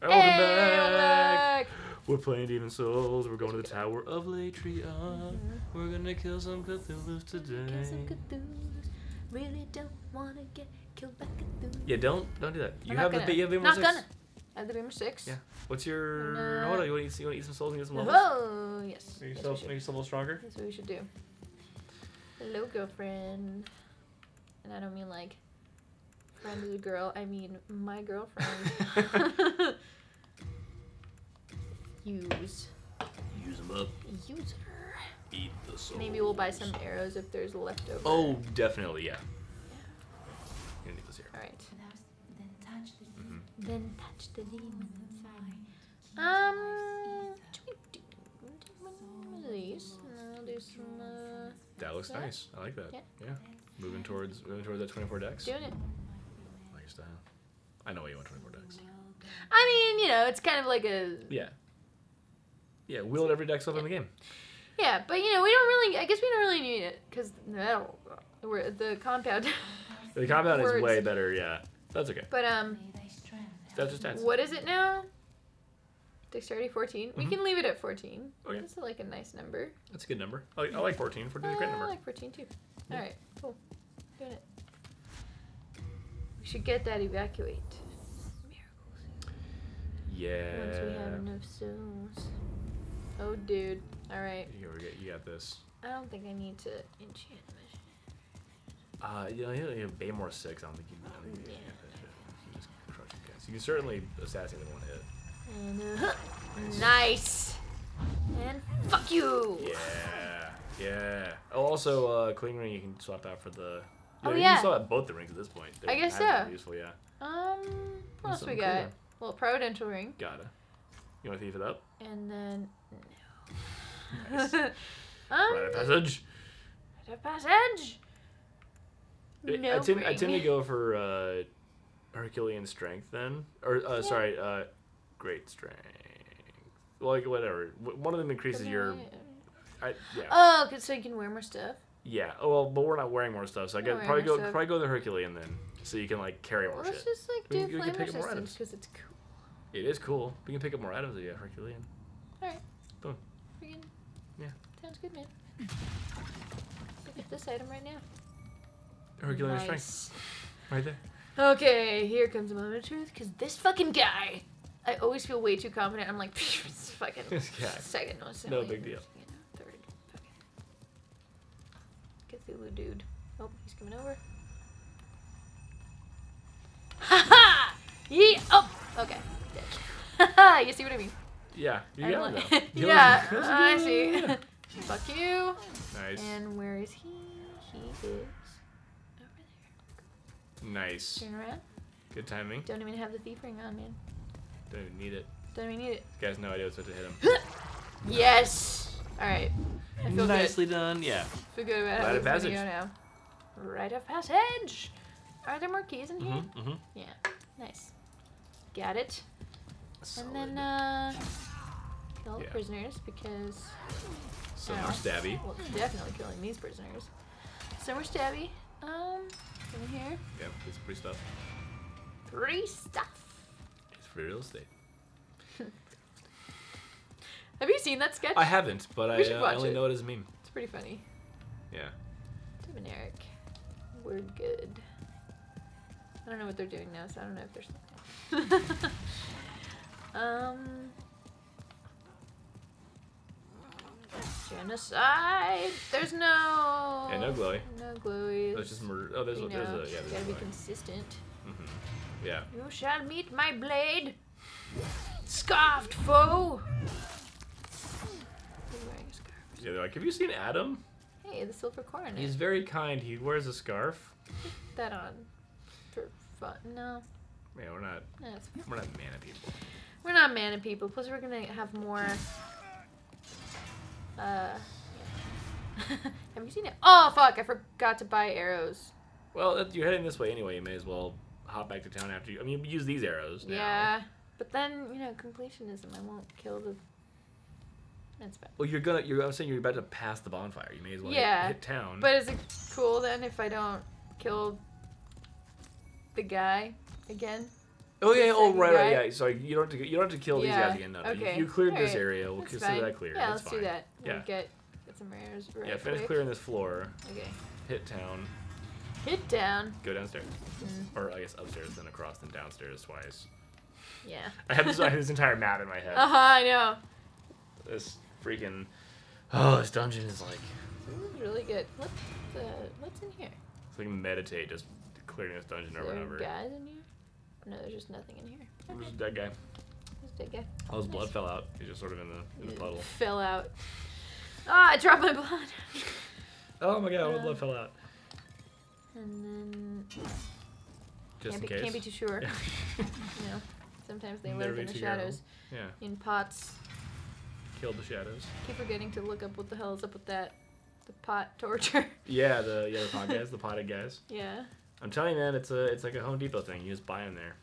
Welcome Hey, back. back. We're playing Demon Souls. We're going to the Tower of Latria. We're gonna kill some Cthulhu's today. Kill some Cthulhus. Really don't wanna get killed by Cthulhu. Yeah, don't don't do that. You I'm have not the gonna. You have the Not six. gonna. I have the Beamer six. Yeah. What's your? And, uh, Hold on. You want to eat, you want to eat some souls and get some levels? Oh yes. Make Yes, we yourself should. make yourself a little stronger. That's what we should do. Hello, girlfriend. And I don't mean like friend of the girl. I mean my girlfriend. Use. Use them up. Use her. Eat the souls. Maybe we'll buy some arrows if there's leftover. Oh, definitely, yeah. Yeah. You need this here. All right. Then touch the demon Then touch the demon inside. Um, should we do one of these? And I'll do some, uh, That looks Yeah. nice. I like that. Yeah. Yeah. Moving towards moving towards that 24 decks. doing it. I style. I know why you want 24 decks. I mean, you know, it's kind of like a, Yeah. Yeah, wield every deck up in the game. yeah, but you know, we don't really, I guess we don't really need it, because that'll, we're, the compound. The compound is way better, yeah. That's okay. but, um, May thy strength That's just what is it now? Dexterity 14? We Mhm. can leave it at 14. Okay. That's like a nice number. That's a good number. I like, I like 14. 14 is a great Uh, I number. like 14 too. Yeah. Alright, cool. Doing it. Should get that evacuate. Miracles. Yeah. Once we have enough souls. Oh, dude. Alright. Here we go. You got this. I don't think I need to enchant my Uh, you know, you have Baymore 6. I don't think you, I don't think you Yeah. get that shit. You just crush it, guys. You can certainly assassinate in one hit. And, uh, nice! And fuck you! Yeah. Yeah. Oh, also, uh, Cling Ring you can swap out for the. Oh, you yeah. swap out both the rings at this point. I guess so. Useful, yeah. Um, what else we got? Well, Providential Ring. Gotta. You want to thief it up? And then. Nice. No. um, Rite of passage. Rite of Passage! I- No I tend, I tend to go for uh, Herculean strength then, or uh, sorry, uh, great strength. Like whatever. One of them increases your. I, yeah. Oh, 'cause so you can wear more stuff. Yeah. Oh, well, but we're not wearing more stuff, so I guess probably go stuff. probably go the Herculean then, so you can like carry more Well, let's shit. just like We do we flame can pick up more resistance items. because it's cool. It is cool. We can pick up more items if you have Herculean. Alright. Boom. Freaking. Yeah. Sounds good, man. Look at this item right now. Herculean nice. strength, right there. Okay, here comes the moment of truth, because this fucking guy. I always feel way too confident. I'm like, it's fucking This guy. second, no, No big deal. Cthulhu dude. Oh, he's coming over. Ha ha! Yeah! Oh! Okay. Dead. you see what I mean? Yeah, you got it. yeah, it. I see. Fuck you. Nice. And where is he? He is over there. Nice. Turn around. Good timing. Don't even have the thief ring on, man. Don't even need it. Don't even need it. You guys no idea what's about to hit him. Yes. All right. I feel Nicely done. Yeah. good. Feel good about Rite how of this is gonna passage. go now. Rite of passage. Are there more keys in here? Mm-hmm. Mm-hmm. Yeah. Nice. Got it. And then uh, kill the Yeah. prisoners because some Ow. more stabby. well, definitely killing these prisoners. Some more stabby. Um, in here. Yep, it's free stuff. Free stuff. It's free real estate. Have you seen that sketch? I haven't, but I, uh, I only it. know it as a meme. It's pretty funny. Yeah. Tim and Eric. We're good. I don't know what they're doing now, so I don't know if they're still. um. Genocide. There's no. Yeah, no glowy. No glowy. That's just murder. Oh, there's a, there's a, yeah, there's gotta be consistent. Mhm. Yeah. You shall meet my blade, scoffed foe. He's wearing a scarf. Yeah, they're like, have you seen Adam? Hey, the silver coronet. He's very kind. He wears a scarf. Put that on for fun. No, Yeah, we're not, no, we're not mana people. We're not mana people. Plus, we're gonna have more. Uh. yeah. have you seen it? Oh fuck! I forgot to buy arrows. Well, if you're heading this way anyway. You may as well hop back to town after you. I mean, use these arrows now. Yeah, but then you know completionism. I won't kill the. That's bad. Well, you're gonna. You're. I'm saying you're about to pass the bonfire. You may as well hit- Yeah, hit, town. But is it cool then if I don't kill the guy again? Oh yeah. Oh right. right yeah. So you don't have to. You don't have to kill these guys again. No. no. You- okay, You, cleared this alright, area. We'll That's consider fine. that clear. Yeah, That's let's fine. do that. We'll Yeah. get get some rares. right Yeah. Finish quick. clearing this floor. Okay. Hit town. Hit down. Go downstairs. Mm, Or I guess upstairs, then across, then downstairs twice. yeah. I have this, I have this entire map in my head. Uh huh. I know. This freaking. Oh, this dungeon is like. This is really good. What's uh, what's in here? It's like meditate, just clearing this dungeon over and over. guys in here? No, there's just nothing in here. There's a dead guy. There's a dead guy. All his blood fell out. He's just sort of in the in the puddle. Fell out. Ah, I dropped my blood. Oh my god, all the Uh, blood fell out. And then Just can't in be, case. can't be too sure. Yeah. You know, sometimes they live in the shadows, yeah. in pots. Killed the shadows. Keep forgetting to look up what the hell is up with that. The pot torture. Yeah, the yeah the pot guys, the potted guys. yeah. I'm telling you, man, it's a it's like a Home Depot thing. You just buy them there.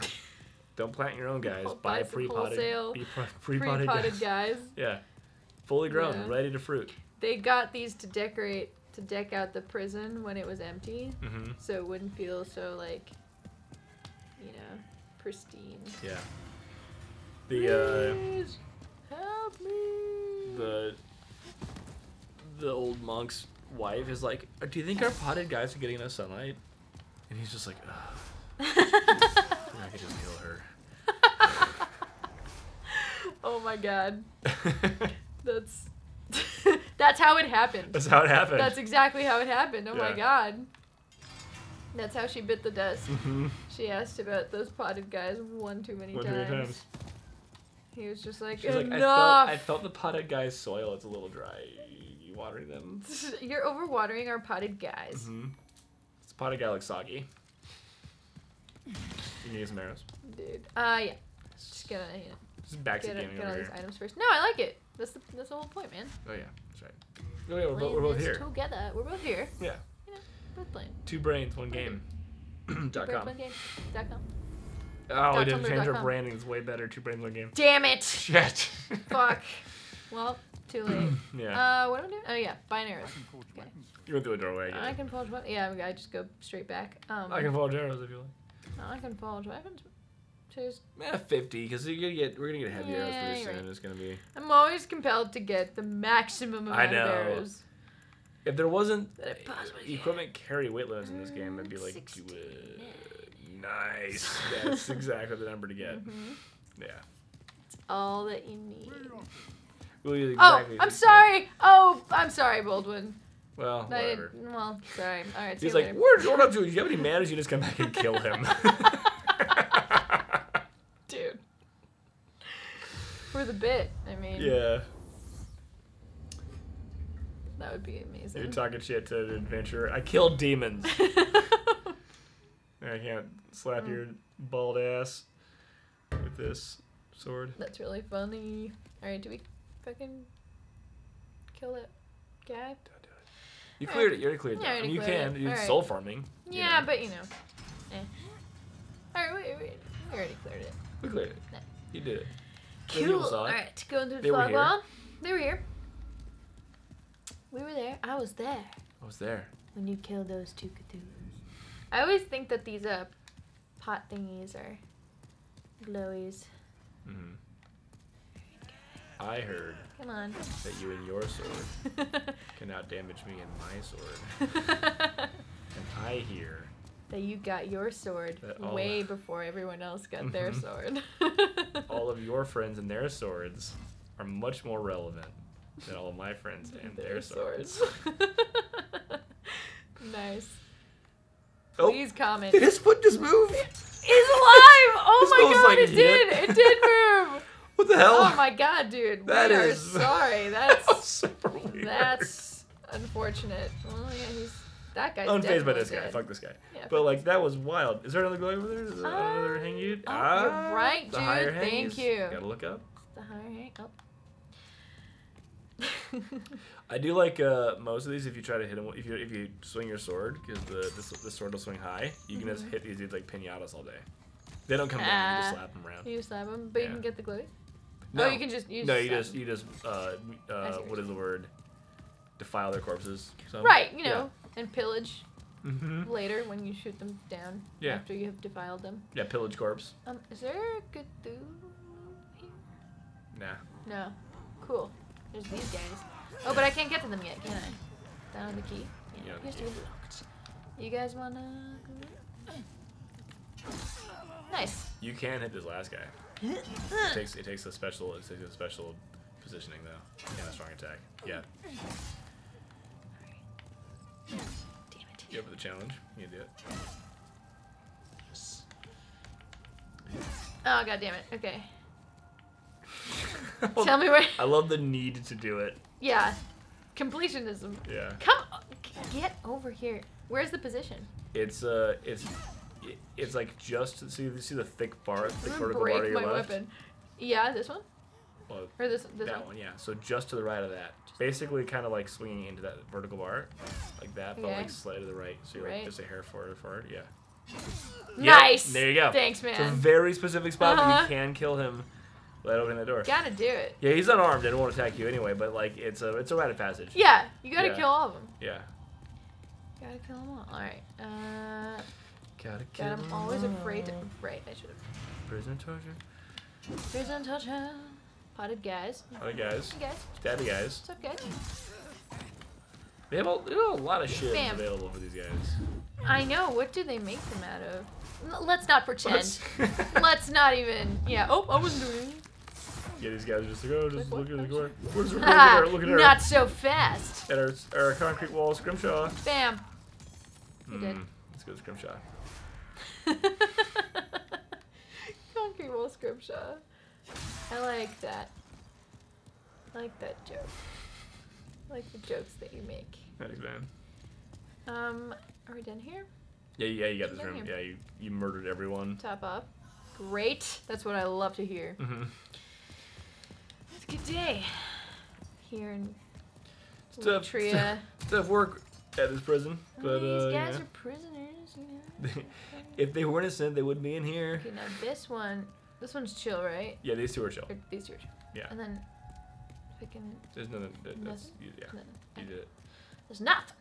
Don't plant your own guys. I'll buy buy pre-potted, wholesale pre- pre-potted, Pre-potted guys. guys. Yeah, fully grown, Yeah. ready to fruit. They got these to decorate to deck out the prison when it was empty, Mm-hmm. so it wouldn't feel so like, you know, pristine. Yeah. The uh, Please help me. the the old monk's wife is like, "Do you think our potted guys are getting enough sunlight?" And he's just like, Ugh, I could just kill her. oh my god, that's that's how it happened. That's how it happened. That's exactly how it happened. Oh my god. That's how she bit the dust. Mhm. She asked about those potted guys one too many One too times. many times. He was just like, She's like, I felt, enough. I felt the potted guy's soil. It's a little dry. You watering them? You're overwatering our potted guys. Mm-hmm. This potted guy looks soggy. You need some arrows. Dude. Uh, yeah. Just gonna, you know, Just backseat get, gaming get all over these here. items first. No, I like it. That's the, that's the whole point, man. Oh yeah, that's right. Oh yeah, we're, both, Playing we're both here. Together. We're both here. Yeah. Both playing. Two brains, one game. dot com. one game. Dot com. Oh, Dot we didn't change our branding. It's way better. Two brains, one game. Damn it! Shit. Fuck. Well, too late. yeah. Uh, what am I doing? Oh yeah, buying arrows. Okay. you went through a doorway. I, I can forge what? Yeah, I just go straight back. Um. I can forge arrows if you like. I can forge weapons. Just, Yeah, fifty, because you're gonna get we're gonna get heavy arrows Yeah, pretty you're soon. right. It's gonna be. I'm always compelled to get the maximum I amount of know. arrows. If there wasn't That I equipment carry weight limits in this game, I'd be like, do it. Nice. That's exactly the number to get. Mhm. Yeah. All that you need. We'll use Oh, I'm sorry. Oh, I'm sorry, Boldwin. Well, I, whatever. well, sorry. All right. He's like, where's what up to? Do you have any manners? You just come back and kill him. dude. For the bit, I mean, yeah. that would be amazing. You're talking shit to an adventurer. I killed demons. I can't slap Mm. your bald ass with this sword. That's really funny. All right, do we fucking kill that guy? Don't do it. You cleared it. You already cleared Yeah, I that. I already mean, you can. it. You soul farming. you Yeah, know. but you know, eh. All right, wait, wait. We already cleared it. We cleared it. No. You did it. Cool. All it. right, going to the They fog wall. They were here. We were there. I was there I was there. when you killed those two Cthulhu's. I always think that these uh pot thingies are glowies. hmm I heard Come on. that you and your sword can now damage me and my sword. And I hear that you got your sword That all- way before everyone else got their Mhm. sword. all of your friends and their swords are much more relevant than all of my friends and their, swords. nice. Oh, Please comment. did his foot just move? It's alive! Oh This my god, like it a did! It did move! What the hell? Oh my god, dude. That we are is- sorry. That That's super weird. that's unfortunate. Well, yeah, he's that guy's unfazed by this guy. Fuck this guy. Yeah, But like that was wild. Is there another guy over there? Is there another Uh, hang you? oh, you're right, dude. higher hang Thank is- you. Gotta look up. the higher rank. Oh. I do like uh, most of these. If you try to hit them, if you if you swing your sword, because the this, the sword will swing high, you can just Mhm. hit these dudes like pinatas all day. They don't come down. You just Ah. slap them around. you slap him, but you can get the glowy. No, Oh, you can just you no, just you just you just uh, uh what is the word? Defile their corpses. So, right. You yeah. know, and pillage. Mm-hmm. later when you shoot them down Yeah. after you have defiled them. Yeah, pillage corpse. Um, is there a good here? Nah. No. Cool. There's these guys. Oh, but I can't get to them yet, can I? Down on the key. Yeah, here's the key. locked. You guys wanna? Nice. You can hit this last guy. It takes it takes a special it takes a special positioning though. And a strong attack. Yeah. Damn it. You up for the challenge? You can do it. Oh god damn it. Okay. Tell me where. I love the need to do it. Yeah. Completionism. Yeah. Come. Get over here. Where's the position? It's uh it's it- it's like just see see the thick bar thick gonna vertical bar to your my left. weapon. Yeah, this one Well, or this this that one. one, yeah. So just to the right of that. Basically kind of like swinging into that vertical bar. Like that, but Okay. like slightly to the right. So you're like just a hair forward forward, yeah. Yep, Nice. there you go. Thanks, man. It's a very specific spot that Uh-huh. you can kill him without opening the door. Gotta do it. Yeah, he's unarmed and won't attack you anyway, but like it's a it's a rite of passage. Yeah, you gotta Yeah. kill all of them. Yeah. Gotta kill them all. All right. Uh, Gotta kill God, I'm always afraid to. Right, I should have. Prison torture. Prison torture. Potted guys. Other guys. Guys, Stabby guys. what's up, guys? They have a, they have a lot of shit Bam. available for these guys. I know. What do they make them out of? Let's not pretend. Let's- Let's not even. Yeah. Oh, I wasn't doing it. yeah, these guys are just like, oh, just look at the door. Where's the Ah, at her, look at her. not so fast. At our, our concrete wall, Scrimshaw. Bam. You did. Mm, Let's go Scrimshaw. Concrete wall scripture. I like that. I like that joke. I like the jokes that you make. Thanks, man. Um, are we done here? Yeah, yeah, you got this room. here. Yeah, you, you murdered everyone. Top up. Great. That's what I love to hear. Mm-hmm. It's a good day. Here in Stuff, Latria. stuff work at this prison, but These uh, guys yeah. are prisoners. if they were innocent, they wouldn't be in here. Okay, now this one, this one's chill, right? Yeah, these two are chill. Or these two are chill. Yeah. And then, freaking, There's nothing. That, that's, Nothing. you, yeah, nothing. you did it. There's nothing.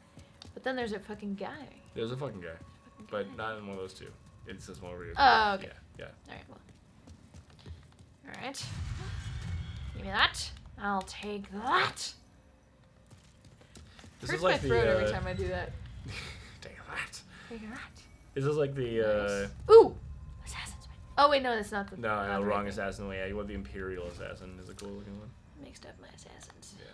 But then there's a fucking guy. There's a fucking guy, Fucking but guy. not in one of those two. It's this one over here. Oh, okay. Yeah, All right, well. All right. Give me that. I'll take that. This Hurts is like my the. throat every uh, time I do that. Take that. Take that. This is like the. Uh, Ooh! Assassin's Way. Oh, wait, no, that's not the. no, no, the wrong assassin way. Yeah, you want the Imperial assassin? Is a cool looking one. Mixed up my assassins. Yeah.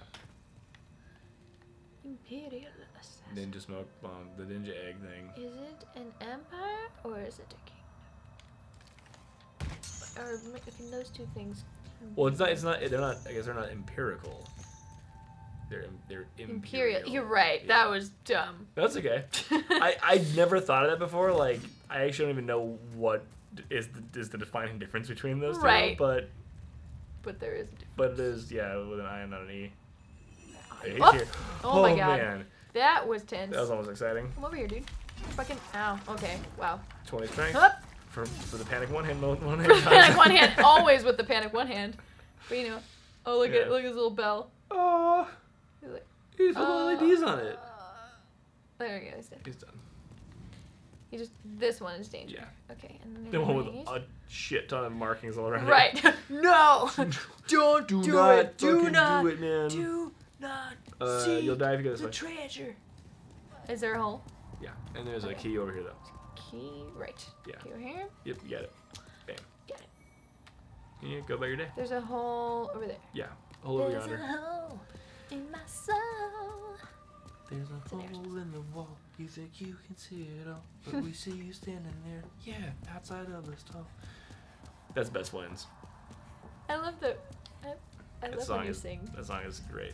Imperial assassin. Ninja smoke bomb, the ninja egg thing. Is it an empire or is it a kingdom? Or can those two things? Well, it's not. It's not. They're not. I guess they're not empirical. They're they're imperial. Imperial. You're right. Yeah. That was dumb. That's okay. I I never thought of that before. Like I actually don't even know what is is the, is the defining difference between those two. Right. But but there is a difference. but it is yeah with an I and not an E. Hey, Oh! Oh my god. man, That was tense. that was almost exciting. Come over here, dude. Fucking ow. Okay. Wow. Twenty strength Up. for for the panic one hand one hand. panic one hand. Always with the panic one hand. But you know. Oh look Yeah. at look at his little bell. Oh, He's got uh, LEDs on it. There we go. He's dead. He's done. He just this one is danger. Yeah. Okay. And then The one with a shit ton of markings all around it. Right. no. Don't Do, do not it. Do not do it, man. Do not uh, see you'll die if you go this the way. treasure. Is there a hole? Yeah, and there's a key over here though. Key right. Yeah. Key over here. Yep, you got it. Bam. Got it. Yeah, go about your day. There's a hole over there. Yeah, hole over There's yonder. a hole in my soul. There's a in there. hole in the wall. You think you can see it all, but we see you standing there. Yeah, outside of the stall. That's best friends. I love the. I, I That love song when you is sing. that song is great.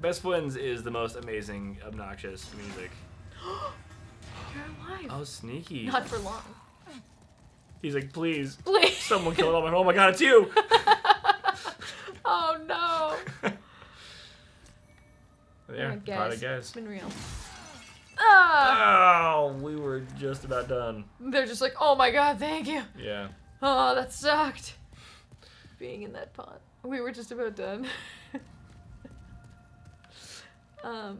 Best friends is the most amazing, obnoxious music. You're alive. Oh, sneaky. Not for long. He's like, please, Please. someone killed it all my. Oh my god, it's you. oh no. There, Alright, guys. of guys. It's been real. Ah! Oh, we were just about done. They're just like, oh my god, thank you. Yeah. Oh, that sucked. Being in that pond. We were just about done. um.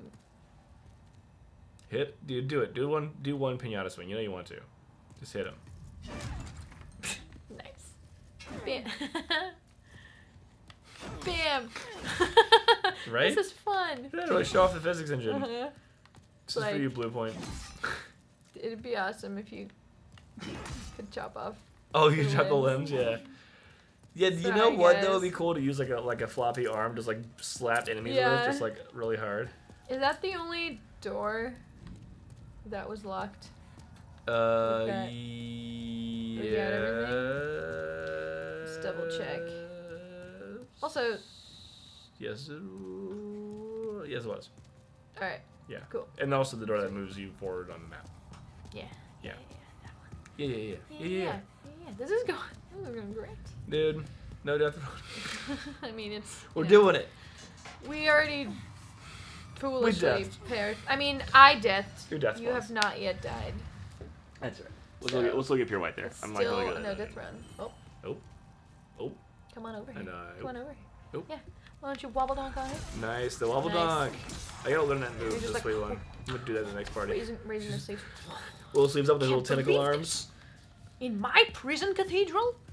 Hit, dude. Do it. Do one. Do one pinata swing. You know you want to. Just hit him. Nice. Bam. Bam. Right? This is fun. Yeah, really show off the physics engine. Uh-huh. This is for Like- you, Bluepoint. It'd be awesome if you could chop off. Oh, you chop the limbs. yeah. Yeah, you Sorry, know what? That would be cool to use like a like a floppy arm, just like slap enemies Yeah. with, just like really hard. Is that the only door that was locked? Uh, yeah. we got everything? Just double check. Also, Yes. it- Yes, it was. all right. Yeah. Cool. And also the door that moves you forward on the map. Yeah. Yeah. that one. Yeah, yeah, yeah, Yeah, yeah, yeah. yeah, yeah. This is going. This is going great. Dude, no death. row. I mean, it's. We're know, doing it. We already foolishly deathed. paired. I mean, I deathed. Your death You spawns. have not yet died. That's right. Let's look at- let's look at Pure White there. It's still no death run. Oh. Oh. Oh. Come on over here. And, uh, Come on over here. oh. Yeah. Why don't you wobble donk on it? Nice, the wobble Nice. dunk. I gotta learn that move, just the like- sweet one. I'm gonna do that in the next party. Raising, raising the sleeves. Little sleeves up with his little tentacle arms. In my prison cathedral?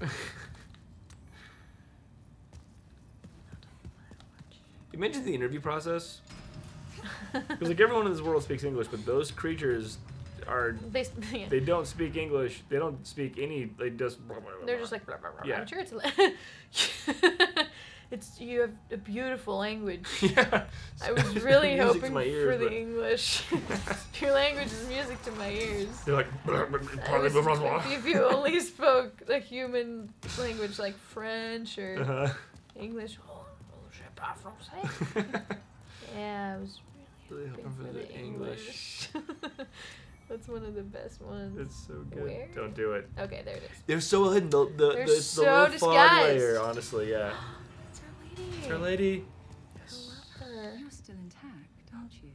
you mentioned the interview process. Because like everyone in this world speaks English, but those creatures are they, yeah. they don't speak English. They don't speak any. They just. They're just like blah, blah, blah. Yeah. I'm sure it's. It's you have a beautiful language. yeah. I was really hoping ears, for the English. Your language is music to my ears. They're like. Was- if, if you only spoke a human language like French or Uh-huh. English. Oh, je parle français. Yeah, I was Really really hoping hoping for the English. That's one of the best ones. It's so good. Where? Don't do it. Okay, there it is. They're so hidden. The the, They're the, the so little fog disguised. layer. Honestly, yeah. It's our lady. It's our lady. Yes. love her. You're still intact, aren't you?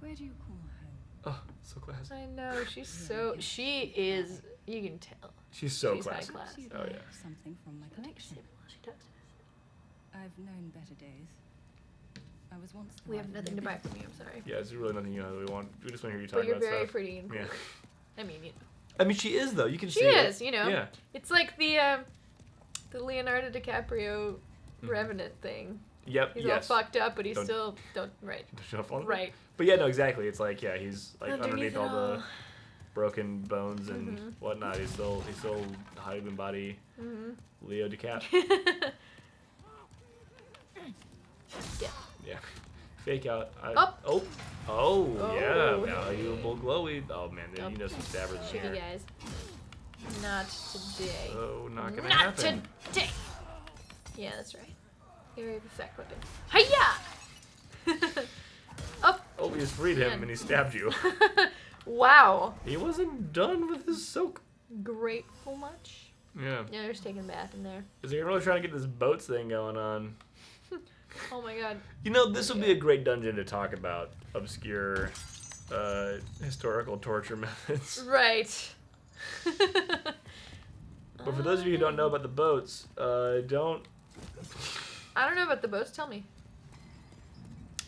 Where do you call home? Oh, so classy. I know she's so. She is. You can tell. She's so She's high classy. class. Oh, yeah. Something from my collection. She does. I've known better days. I was once. the We have nothing to buy big- from you. I'm sorry. Yeah, it's really nothing you know that we want. We just want to hear you talk But you're about very stuff. pretty and Yeah. I mean, you know. I mean, she is though. You can She see it. is, you know. Yeah. It's like the um, the Leonardo DiCaprio Mhm. Revenant thing. Yep. He's yes. all fucked up, but he's Don't- still don't right. Shut up on it. Right. But yeah, no, exactly. It's like yeah, he's like Underneath underneath, it all the broken bones and Mhm. whatnot. He's still he's still a human body. hmm Leo DiCap. yeah. yeah. Fake out. I, Oh. Oh. Oh. Oh. Yeah. Valuable glowy. Oh man, Oh. you know some stabbers in here. guys. Not today. Oh, not gonna Not happen. today. Yeah, that's right. Area of effect weapon. Hiya! Up. Oh, we just freed him Man. and he stabbed you. wow. he wasn't done with his soak. Grateful much. Yeah. Yeah, they're just taking a bath in there. Because he really trying to get this boats thing going on? Oh my god. You know, this would be a great dungeon to talk about obscure uh, historical torture methods. Right. But for those of you who don't know about the boats, uh, don't. I don't know about the boats. Tell me.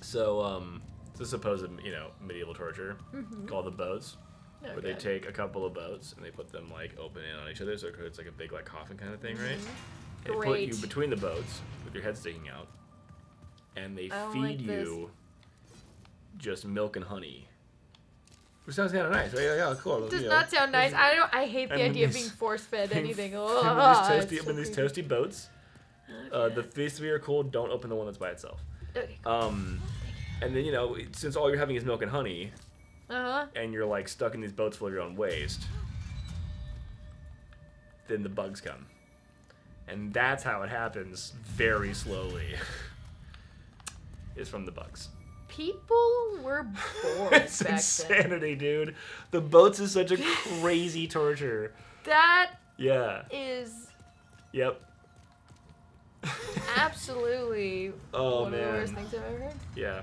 So, um, it's a supposed, you know, medieval torture Mm-hmm. called the boats, Oh, where they take a couple of boats and they put them like open in on each other, so it's like a big like coffin kind of thing, right? They put you between the boats with your head sticking out, and they feed like this. you just milk and honey. Which sounds kind of nice, right? Yeah, yeah, cool. It does you know. not sound nice. I don't. I hate the idea of being force fed anything. in Oh, these toasty, so in these toasty boats. Uh, the these three are cool. Don't open the one that's by itself. Okay. Um, and then you know, since all you're having is milk and honey, Uh huh. and you're like stuck in these boats full of your own waste, then the bugs come, and that's how it happens. Very slowly. is from the bugs. People were bored back it's then. insanity, dude. The boats is such a crazy torture. That Yeah. is Yep. absolutely Oh, one of the worst man. things I've ever heard. Yeah.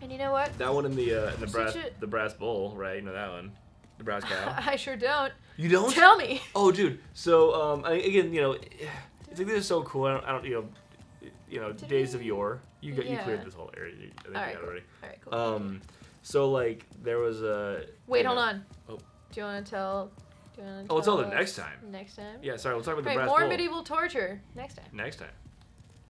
And you know what? That one in the uh, in the brass a- the brass bowl, right? You know that one, the brass cow. I sure don't. you don't? Tell me. Oh, dude. So um, I, again, you know, it's like this is so cool. I don't, I don't you know, you know, days of yore. You got you cleared this whole area. You, I think All right, you got it cool. already. All right, cool. Um, So like there was a. Wait, hold know- on. Oh. Do you want to tell? Do you want to? Oh, we'll tell them next time. Next time. Yeah, sorry. We'll talk about the Right, brass more bull medieval torture next time. next time.